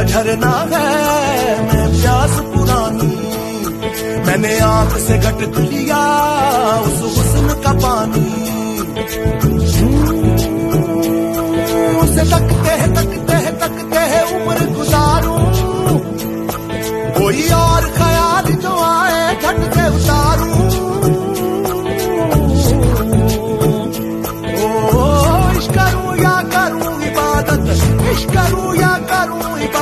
का झरना है, मैं प्यास पुरानी। मैंने आँख से घट लिया उस हुस्न का पानी। उसे तकते हैं तकते हैं तकते हैं उम्र गुजारू। कोई और ख्याल जो आए, झट से उतारूं। ओ करूँ या करूँ इबादत, इश्क करूँ या करूँ